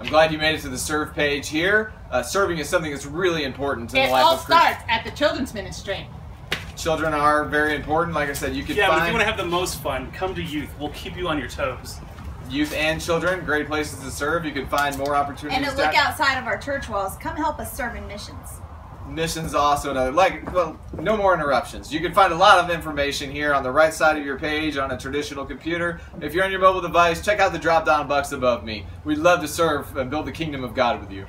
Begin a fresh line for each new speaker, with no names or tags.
I'm glad you made it to the serve page here. Uh, serving is something that's really important in
It
the life
all
of Christians.
starts at the children's ministry.
Children are very important. Like I said, you can
Yeah, but if you want to have the most fun, come to youth. We'll keep you on your toes.
youth and children great places to serve. You can find more opportunities.
And to
to-
look outside of our church walls, come help us serve in missions.
Missions also another like well no more interruptions. You can find a lot of information here on the right side of your page on a traditional computer. If you're on your mobile device, check out the drop down box above me. We'd love to serve and build the kingdom of God with you.